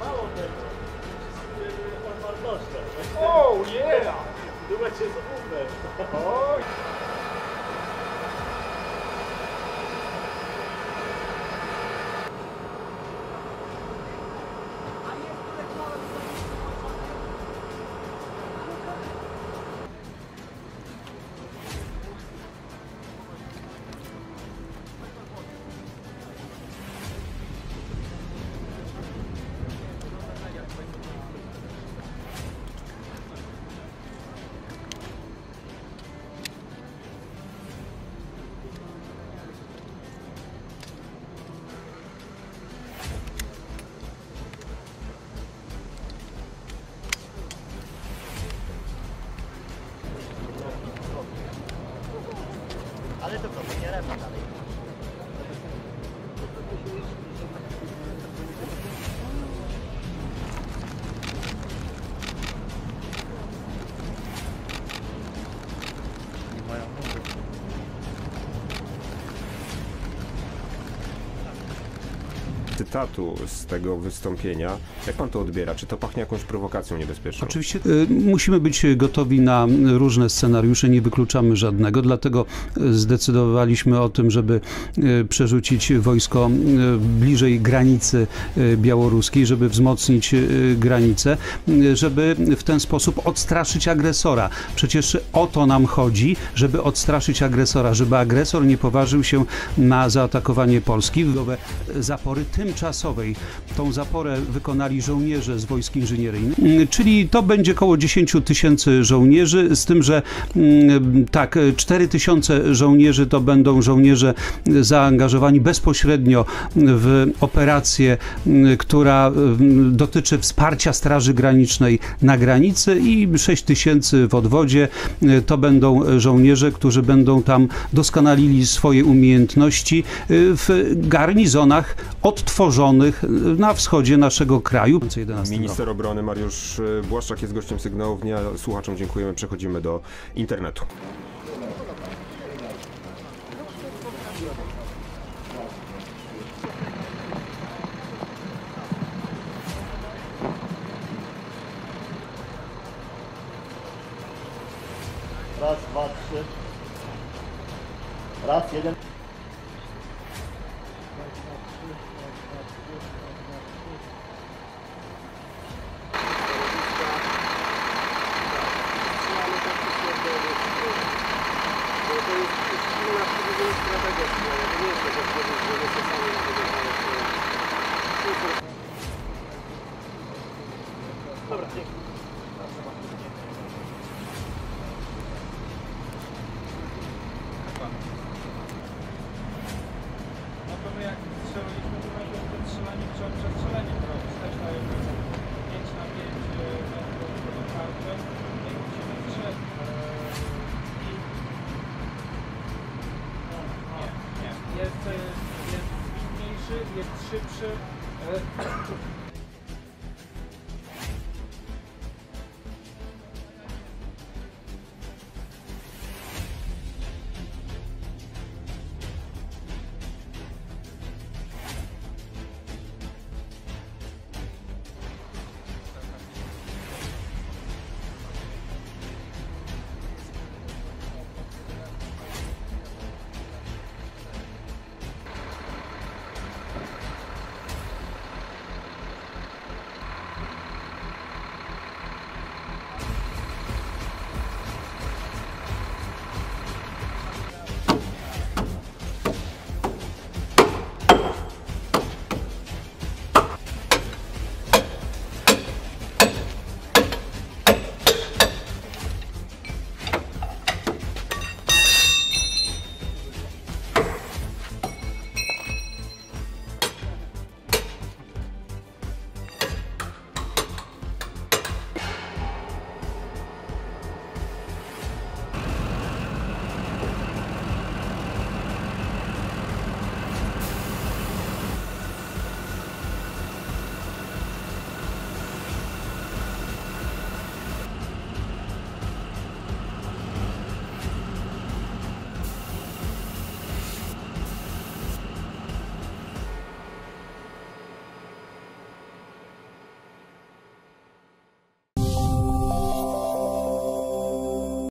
Mało tego. On ma. Oh yeah! Duet jest Uber. Oh. Cytatu z tego wystąpienia. Jak pan to odbiera? Czy to pachnie jakąś prowokacją niebezpieczną? Oczywiście y, musimy być gotowi na różne scenariusze, nie wykluczamy żadnego, dlatego y, zdecydowaliśmy o tym, żeby y, przerzucić wojsko y, bliżej granicy białoruskiej, żeby wzmocnić granicę, żeby w ten sposób odstraszyć agresora. Przecież o to nam chodzi, żeby odstraszyć agresora, żeby agresor nie poważył się na zaatakowanie Polski. Nowe Zapory tymczasowej. Tą zaporę wykonali żołnierze z wojsk inżynieryjnych, Mm, czyli to będzie około 10 tysięcy żołnierzy, z tym, że mm, tak, 4 tysiące żołnierzy to będą żołnierze zaangażowani bezpośrednio w operację, mm, która dotyczy wsparcia Straży Granicznej na granicy i 6 tysięcy w odwodzie y, to będą żołnierze, którzy będą tam doskonalili swoje umiejętności y, w garnizonach odtworzonych y, na wschodzie naszego kraju. 11 roku. Minister obrony Mariusz y, Błaszczak jest gościem sygnałów dnia. Słuchaczom dziękujemy. Przechodzimy do internetu. Raz, dwa, trzy. Raz, jeden. Dobra, dzięki. Jest, szybszy. e,